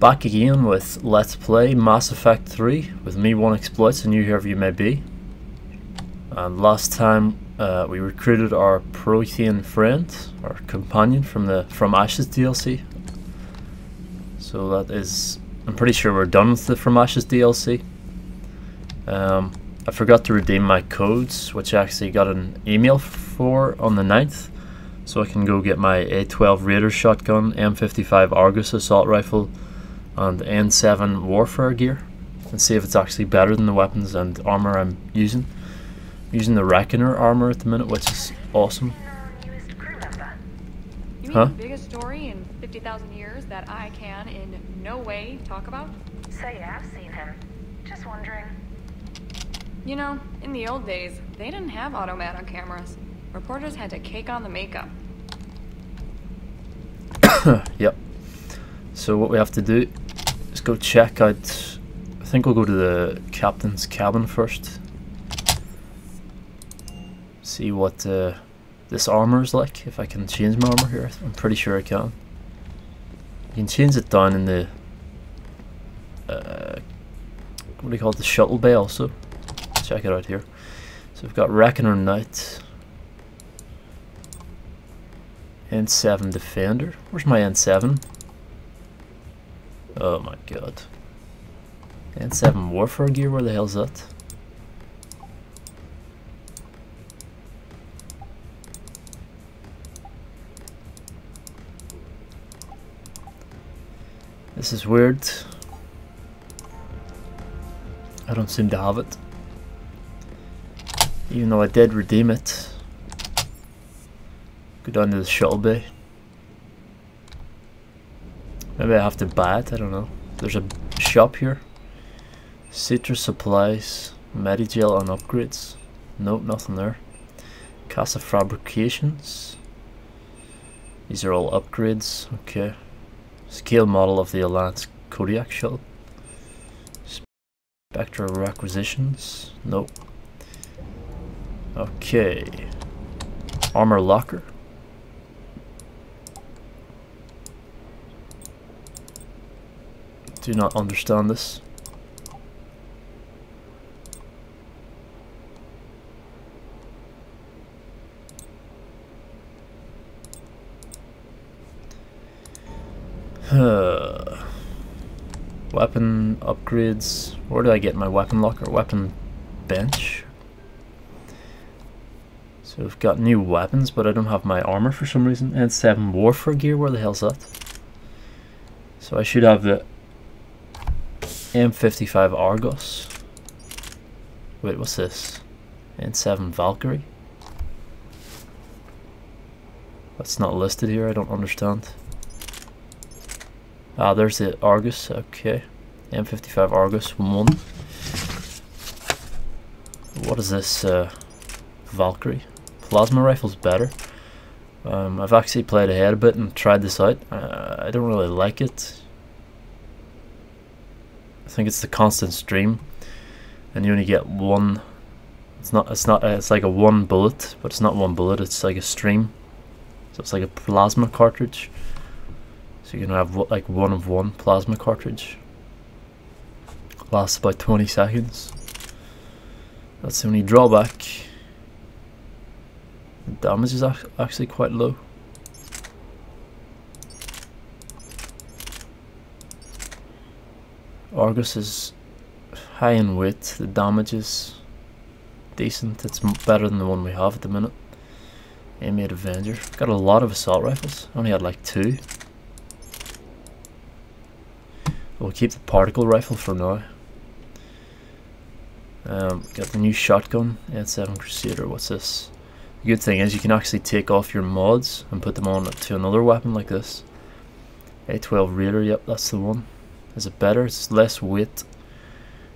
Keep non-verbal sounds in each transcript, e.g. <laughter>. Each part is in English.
Back again with Let's Play Mass Effect 3 with me, One Exploits, and you, whoever you may be. And last time uh, we recruited our Prothean friend, our companion from the From Ashes DLC. So that is, I'm pretty sure we're done with the From Ashes DLC. Um, I forgot to redeem my codes, which I actually got an email for on the 9th. So I can go get my A12 Raider shotgun, M55 Argus assault rifle, and N7 warfare gear, and see if it's actually better than the weapons and armor I'm using. I'm using the Reckoner armor at the minute, which is awesome. You mean Huh? the biggest story in 50,000 years that I can in no way talk about? So yeah, I've seen him. Just wondering. You know, in the old days, they didn't have automat on cameras. Reporters had to cake on the makeup. <coughs> Yep. So what we have to do is go check out. I think we'll go to the captain's cabin first. See what uh, this armor is like. If I can change my armor here, I'm pretty sure I can. You can change it down in the. Uh, what do you call it? The shuttle bay also. Check it out here. So we've got Reckoner Knight. N7 Defender. Where's my N7? Oh my god. N7 Warfare Gear, where the hell's that? This is weird. I don't seem to have it. Even though I did redeem it. Go down to the shuttle bay. Maybe I have to buy it, I don't know. There's a shop here. Citrus supplies, Medigel and upgrades. Nope, nothing there. Kassa Fabrications. These are all upgrades, okay. Scale model of the Alliance Kodiak shuttle. Spectre requisitions. Nope. Okay. Armor locker. Do not understand this. <sighs> weapon upgrades. Where do I get my weapon locker? Weapon bench. So I've got new weapons, but I don't have my armor for some reason. N7 warfare gear, where the hell's that? So I should have the M55 Argus. Wait, what's this? N7 Valkyrie? That's not listed here, I don't understand. Ah, there's the Argus, okay. M55 Argus 1. What is this uh, Valkyrie? Plasma rifle's better. Um, I've actually played ahead a bit and tried this out. Uh, I don't really like it. I think it's the constant stream, and you only get one. It's not. It's not. Uh, it's like a one bullet, but it's not one bullet. It's like a stream. So it's like a plasma cartridge. So you can have like one of one plasma cartridge. Lasts about 20 seconds. That's the only drawback. The damage is actually quite low. Argus is high in weight, the damage is decent, it's better than the one we have at the minute. M8 Avenger. Got a lot of assault rifles, only had like two. We'll keep the particle rifle for now. Um, got the new shotgun, N7 Crusader, what's this? The good thing is you can actually take off your mods and put them on to another weapon like this. A12 Raider, yep, that's the one. Is it better? It's less weight,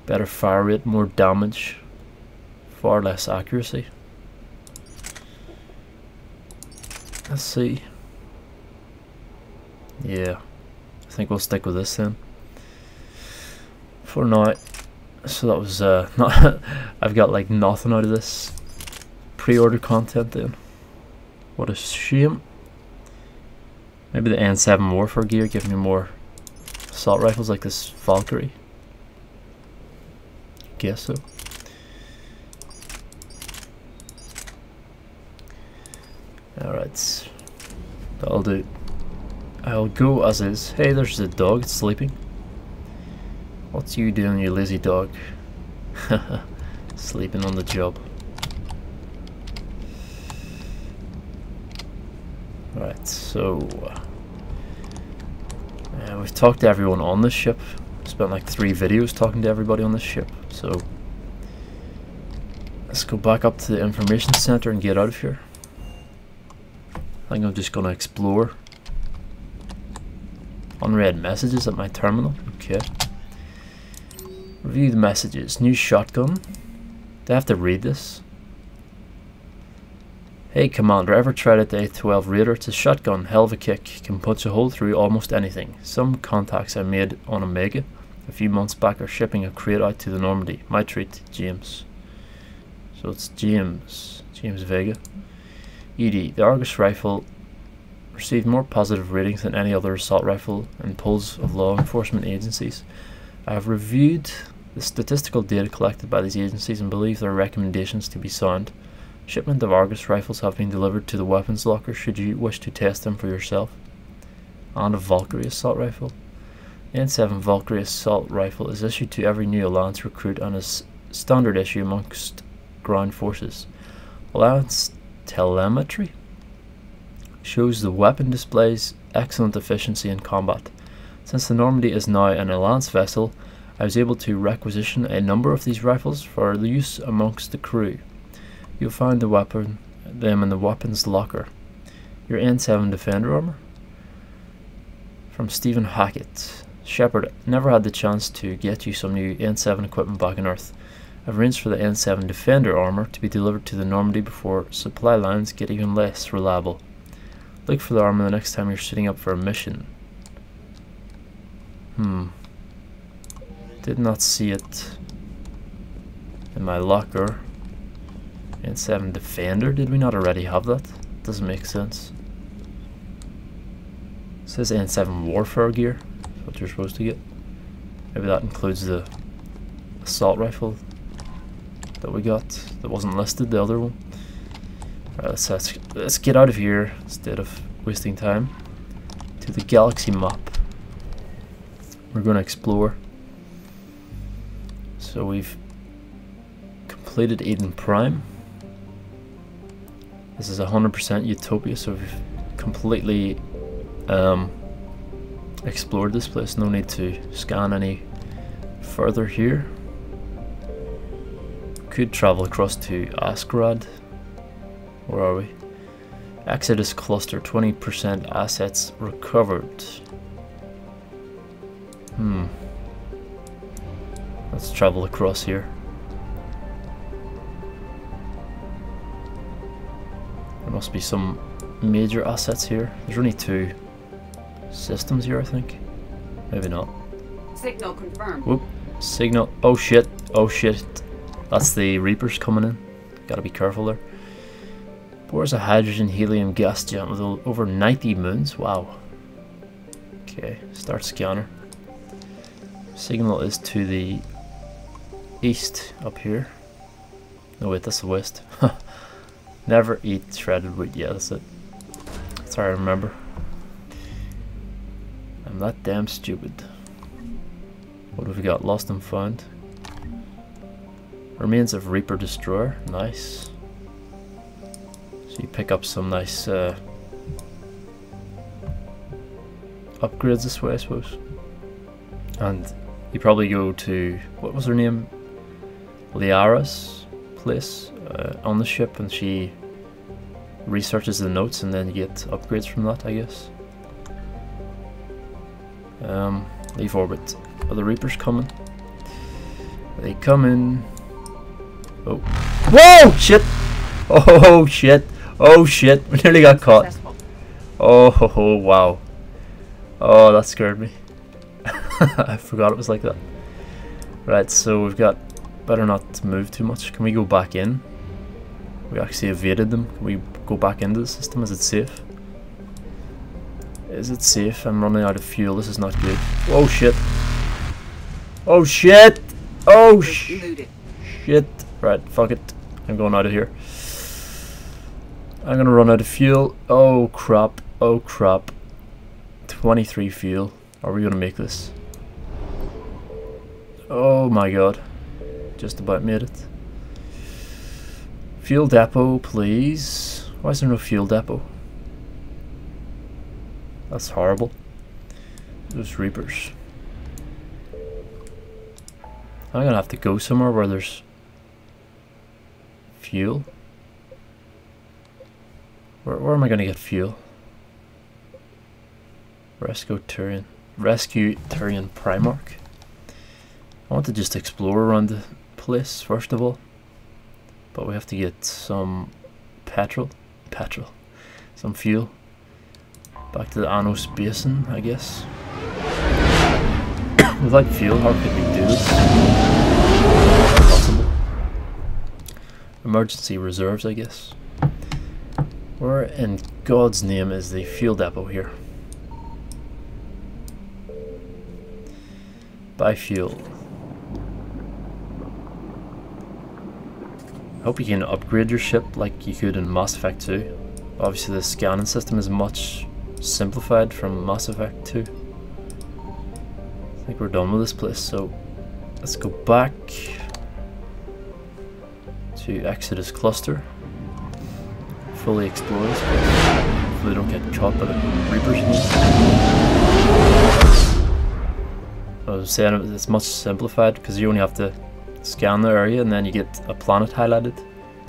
better fire rate, more damage, far less accuracy. Let's see. Yeah, I think we'll stick with this then. For now. So that was uh, <laughs> not. I've got like nothing out of this pre-order content then. What a shame. Maybe the N7 Warfare gear give me more assault rifles like this Valkyrie? Guess so. Alright. That'll do. I'll go as is. Hey, there's the dog, sleeping. What's you doing, you lazy dog? <laughs> Sleeping on the job. Right, so... Uh, we've talked to everyone on this ship. Spent like three videos talking to everybody on this ship, so... Let's go back up to the information center and get out of here. I think I'm just gonna explore. Unread messages at my terminal. Okay. Review the messages. New shotgun. Do I have to read this? Hey Commander, ever tried out the A12 Raider? It's a shotgun, hell of a kick, can punch a hole through almost anything. Some contacts I made on Omega a few months back are shipping a crate out to the Normandy. My treat, James. So it's James, James Vega. EDI, the Argus rifle received more positive ratings than any other assault rifle in polls of law enforcement agencies. I have reviewed the statistical data collected by these agencies and believe their recommendations to be sound. Shipment of Argus rifles have been delivered to the weapons locker should you wish to test them for yourself. And a Valkyrie assault rifle. The N7 Valkyrie assault rifle is issued to every new Alliance recruit and is standard issue amongst ground forces. Alliance telemetry shows the weapon displays excellent efficiency in combat. Since the Normandy is now an Alliance vessel, I was able to requisition a number of these rifles for use amongst the crew. You'll find the weapon them in the weapons locker. Your N7 Defender armor? From Steven Hackett. Shepard, never had the chance to get you some new N7 equipment back on Earth. I've arranged for the N7 Defender armor to be delivered to the Normandy before supply lines get even less reliable. Look for the armor the next time you're sitting up for a mission. Hmm. Did not see it in my locker. N7 Defender, did we not already have that? Doesn't make sense. It says N7 Warfare gear, what you're supposed to get. Maybe that includes the assault rifle that we got that wasn't listed, the other one. Let's, let's, let's get out of here instead of wasting time to the galaxy map. We're going to explore. So we've completed Eden Prime. This is 100% Utopia, so we've completely um, explored this place. No need to scan any further here. Could travel across to Asgard. Where are we? Exodus cluster, 20% assets recovered. Hmm. Let's travel across here. Must be some major assets here. There's only two systems here, I think. Maybe not. Signal confirmed. Whoop. Signal. Oh shit. Oh shit. That's the Reapers coming in. Gotta be careful there. Bores a hydrogen helium gas giant with over 90 moons. Wow. Okay, start scanner. Signal is to the east up here. No wait, that's the west. <laughs> Never eat shredded wheat. Yeah, that's it. That's how I remember. I'm that damn stupid. What have we got? Lost and found. Remains of Reaper Destroyer. Nice. So you pick up some nice uh, upgrades this way, I suppose. And you probably go to, what was her name? Liara's place uh, on the ship and she researches the notes and then you get upgrades from that, I guess. Um, leave orbit. Are the Reapers coming? Are they coming? Oh. Whoa! Shit! Oh, <laughs> shit! Oh shit, we nearly got caught. Oh, ho, wow. Oh, that scared me. <laughs> I forgot it was like that. Right, so we've got... Better not move too much. Can we go back in? We actually evaded them. Can we go back into the system? Is it safe? Is it safe? I'm running out of fuel. This is not good. Oh shit. Oh shit! Oh sh shit. Right, fuck it. I'm going out of here. I'm gonna run out of fuel. Oh crap. Oh crap. 23 fuel. Are we gonna make this? Oh my god. Just about made it. Fuel depot, please. Why is there no fuel depot? That's horrible. Those reapers. I'm gonna have to go somewhere where there's fuel. Where, where am I gonna get fuel? Rescue Turian. Rescue Turian Primarch. I want to just explore around the place first of all. But we have to get some petrol. Petrol. Some fuel. Back to the Annos Basin, I guess. <coughs> Without fuel, how could we do this? Impossible. Emergency reserves, I guess. Where in God's name is the fuel depot here? Buy fuel. Hope you can upgrade your ship like you could in Mass Effect 2. Obviously the scanning system is much simplified from Mass Effect 2. I think we're done with this place, so let's go back to Exodus Cluster. Fully explore this place. Hopefully don't get caught by the Reapers. I was saying it's much simplified because you only have to scan the area and then you get a planet highlighted.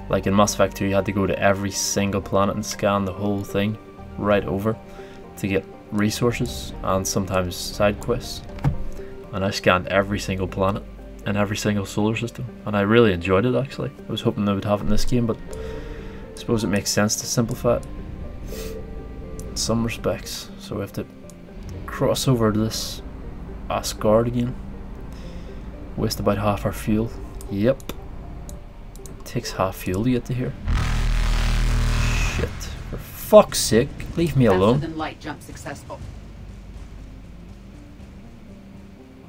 Like in Mass Effect 2 you had to go to every single planet and scan the whole thing right over to get resources and sometimes side quests. And I scanned every single planet in every single solar system and I really enjoyed it actually. I was hoping they would have it in this game but I suppose it makes sense to simplify it in some respects. So we have to cross over to this Asgard again. Waste about half our fuel. Yep. Takes half fuel to get to here. Shit. For fuck's sake, leave me alone. light jump successful.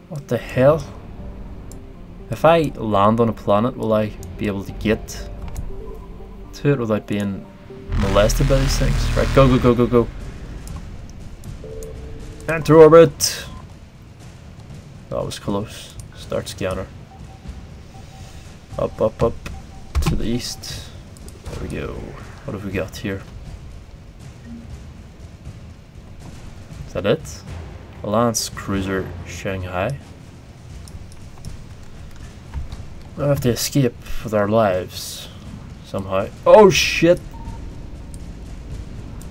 What the hell? If I land on a planet, will I be able to get to it without being molested by these things? Right, go, go, go, go, go. Enter orbit! That was close. Start scanner. Up, up, up to the east. There we go. What have we got here? Is that it? Lance Cruiser Shanghai. We have to escape with our lives somehow. Oh shit!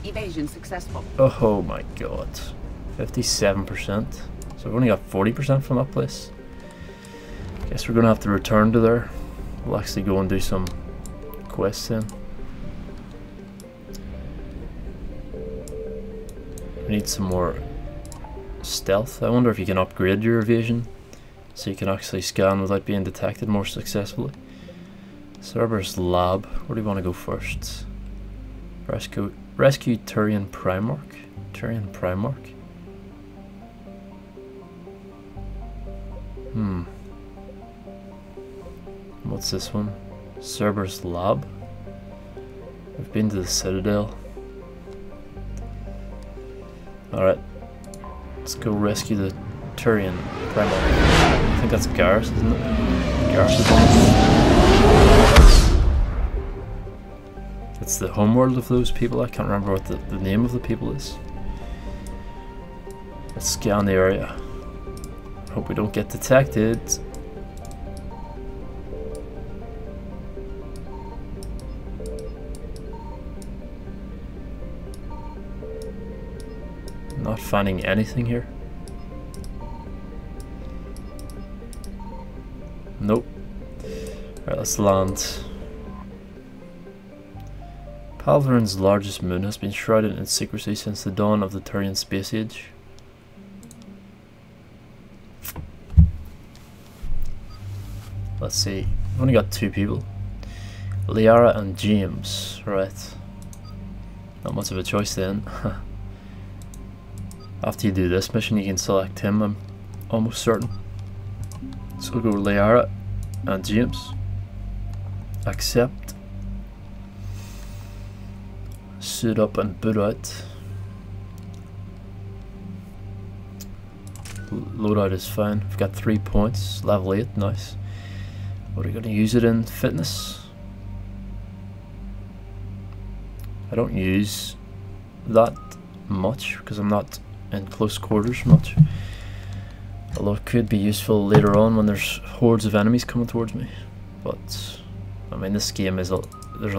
Evasion successful. Oh, oh my god. 57%. So we've only got 40% from that place. Guess we're gonna have to return to there. We'll actually go and do some quests then. We need some more stealth. I wonder if you can upgrade your evasion so you can actually scan without being detected more successfully. Cerberus Lab. Where do you want to go first? Rescue Rescue Turian Primarch. Turian Primarch. Hmm. What's this one? Cerberus Lab. We've been to the Citadel. Alright. Let's go rescue the Turian Primarch. I think that's Garrus, isn't it? Garrus is one. It's the homeworld of those people. I can't remember what the, the name of the people is. Let's scan the area. Hope we don't get detected. Not finding anything here. Nope. Alright, let's land. Palaven's largest moon has been shrouded in secrecy since the dawn of the Turian space age. Let's see. I've only got two people. Liara and James. Right. Not much of a choice then. <laughs> After you do this mission, you can select him, I'm almost certain. So we'll go Liara and James. Accept. Suit up and boot out. Loadout is fine. We've got three points. Level 8, nice. What are we going to use it in? Fitness? I don't use that much because I'm not in close quarters much. Although it could be useful later on when there's hordes of enemies coming towards me. But I mean this game is a there's a